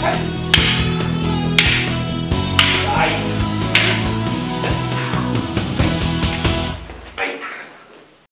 Press